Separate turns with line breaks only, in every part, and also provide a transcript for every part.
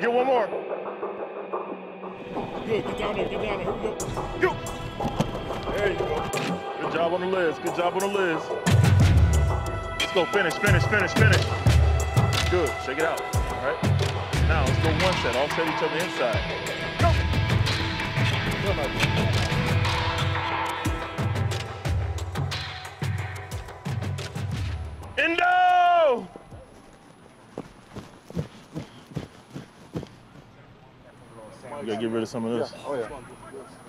Get one more. Good. Get down there. Get down there. Here we go. Go. There you go. Good job on the Liz. Good job on the Liz. Let's go. Finish, finish, finish, finish. Good. Shake it out. All right. Now let's go one set. All set each other inside. Go. Good, my boy. You gotta get rid of some of this.
Oh yeah.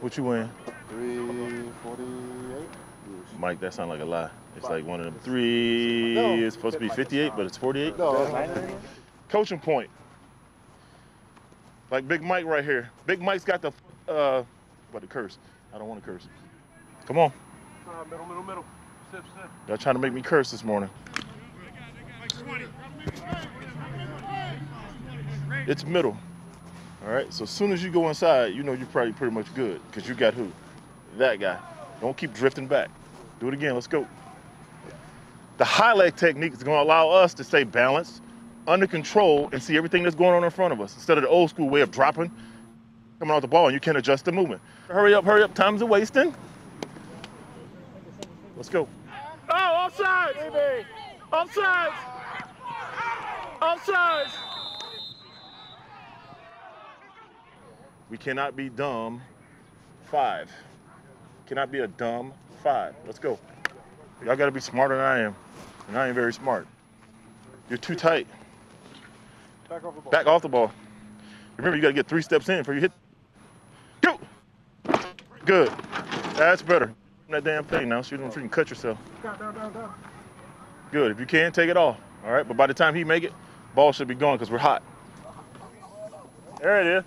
What you wearing?
Three forty-eight.
Mike, that sounds like a lie. It's like one of them three.
No.
It's supposed to be 58, but it's 48.
No.
Coaching point. Like Big Mike right here. Big Mike's got the, uh, what, the curse. I don't want to curse. Come on.
middle, middle, middle. Sip, sip.
Y'all trying to make me curse this morning. It's middle. All right, so as soon as you go inside, you know you're probably pretty much good because you got who? That guy. Don't keep drifting back. Do it again, let's go. The high leg technique is gonna allow us to stay balanced, under control, and see everything that's going on in front of us instead of the old school way of dropping, coming off the ball, and you can't adjust the movement. Hurry up, hurry up, time's a wasting. Let's go. Oh, offsides! Baby. Offsides! We cannot be dumb five. Cannot be a dumb five. Let's go. Y'all gotta be smarter than I am. And I ain't very smart. You're too tight.
Back off the ball.
Back off the ball. Remember, you gotta get three steps in before you hit. Go! Good. That's better. That damn thing now, so you don't freaking cut yourself.
Down, down, down, down.
Good. If you can, take it off. All right. But by the time he make it, ball should be gone because we're hot. There it is.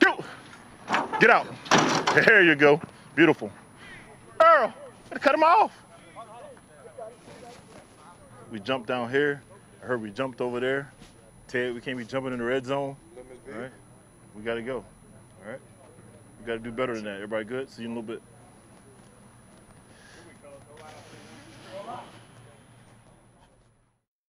Go! Get out. There you go. Beautiful. Earl, cut him off. We jumped down here. I heard we jumped over there. Ted, we can't be jumping in the red zone. All right. We gotta go. All right. We gotta do better than that. Everybody good? See you in a little bit.